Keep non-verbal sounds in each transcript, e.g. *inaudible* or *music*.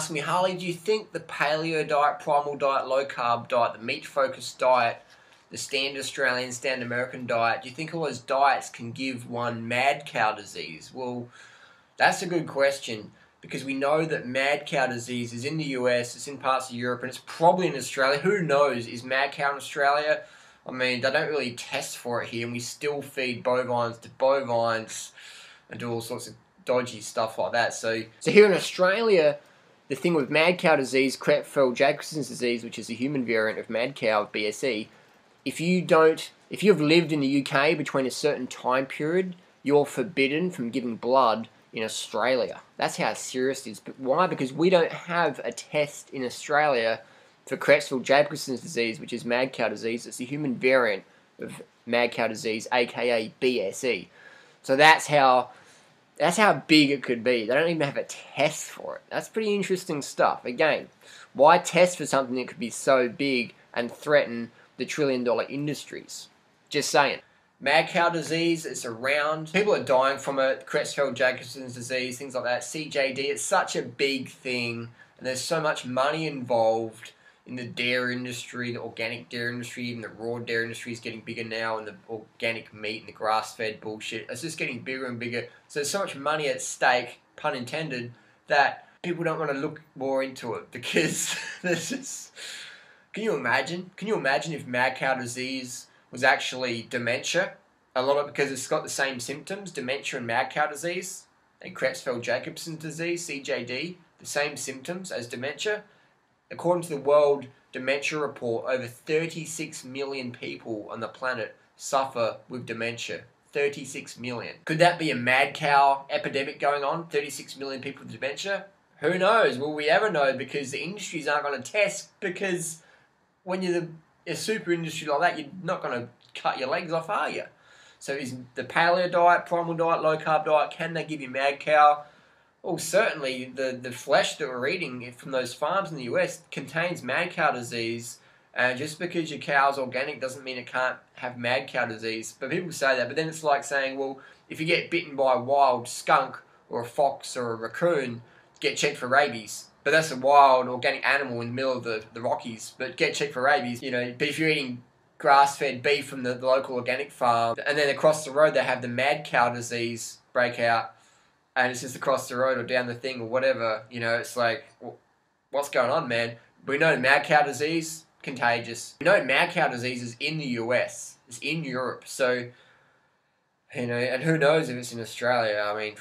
asking me, Harley, do you think the paleo diet, primal diet, low carb diet, the meat focused diet, the standard Australian, standard American diet, do you think all those diets can give one mad cow disease? Well, that's a good question because we know that mad cow disease is in the US, it's in parts of Europe, and it's probably in Australia. Who knows? Is mad cow in Australia? I mean, they don't really test for it here, and we still feed bovines to bovines and do all sorts of dodgy stuff like that. So, so here in Australia, the thing with mad cow disease, Creutzfeldt-Jacobson's disease, which is a human variant of mad cow BSE, if you don't, if you've lived in the UK between a certain time period, you're forbidden from giving blood in Australia. That's how serious it is. But why? Because we don't have a test in Australia for Creutzfeldt-Jacobson's disease, which is mad cow disease. It's a human variant of mad cow disease, aka BSE. So that's how that's how big it could be. They don't even have a test for it. That's pretty interesting stuff. Again, why test for something that could be so big and threaten the trillion dollar industries? Just saying. Mad cow disease is around. People are dying from it. Creutzfeldt-Jacobson's disease, things like that. CJD, it's such a big thing, and there's so much money involved in the dairy industry, the organic dairy industry, even the raw dairy industry is getting bigger now, and the organic meat and the grass-fed bullshit. It's just getting bigger and bigger. So there's so much money at stake, pun intended, that people don't want to look more into it *laughs* because there's just. Can you imagine? Can you imagine if mad cow disease was actually dementia. A lot of because it's got the same symptoms, dementia and mad cow disease, and Creutzfeldt-Jacobson disease, CJD, the same symptoms as dementia. According to the World Dementia Report, over 36 million people on the planet suffer with dementia. 36 million. Could that be a mad cow epidemic going on? 36 million people with dementia? Who knows? Will we ever know? Because the industries aren't going to test because when you're the a super industry like that, you're not going to cut your legs off, are you? So is the paleo diet, primal diet, low carb diet, can they give you mad cow? Well, certainly the, the flesh that we're eating from those farms in the US contains mad cow disease. And just because your cow's organic doesn't mean it can't have mad cow disease. But people say that. But then it's like saying, well, if you get bitten by a wild skunk or a fox or a raccoon, get checked for rabies. But that's a wild organic animal in the middle of the, the Rockies. But get checked for rabies, you know. But if you're eating grass-fed beef from the, the local organic farm, and then across the road they have the mad cow disease breakout, and it's just across the road or down the thing or whatever, you know, it's like, what's going on, man? We know mad cow disease, contagious. We know mad cow disease is in the US. It's in Europe. So, you know, and who knows if it's in Australia. I mean,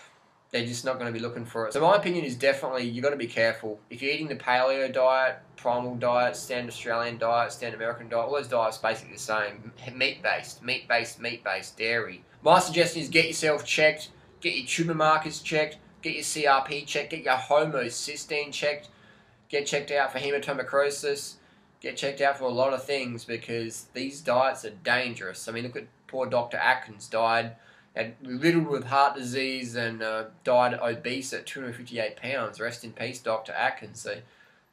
*sighs* they're just not going to be looking for it. So my opinion is definitely you've got to be careful. If you're eating the paleo diet, primal diet, standard Australian diet, standard American diet, all those diets basically the same. Meat based, meat based, meat based, dairy. My suggestion is get yourself checked, get your tumor markers checked, get your CRP checked, get your homocysteine checked, get checked out for hemochromatosis, get checked out for a lot of things because these diets are dangerous. I mean, look at poor Dr. Atkins died had riddled with heart disease and uh, died obese at 258 pounds. Rest in peace, Dr. Atkins.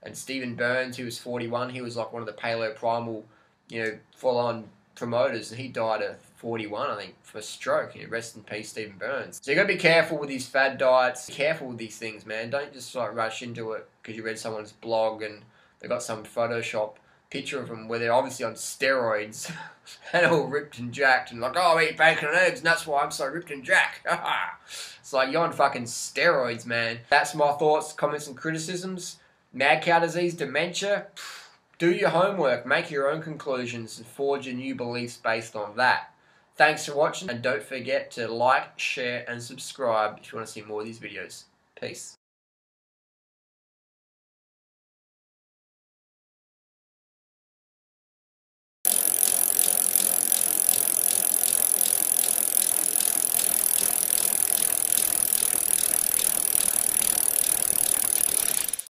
And Stephen Burns, he was 41. He was like one of the paleo primal, you know, full on promoters, and he died at 41, I think, for stroke. You know, rest in peace, Stephen Burns. So you got to be careful with these fad diets. Be careful with these things, man. Don't just like rush into it because you read someone's blog and they got some Photoshop picture of them where they're obviously on steroids *laughs* and all ripped and jacked and like, oh, I eat bacon and eggs and that's why I'm so ripped and jacked. *laughs* it's like, you're on fucking steroids, man. That's my thoughts, comments, and criticisms. Mad cow disease, dementia. Do your homework, make your own conclusions, and forge your new beliefs based on that. Thanks for watching, and don't forget to like, share, and subscribe if you want to see more of these videos. Peace.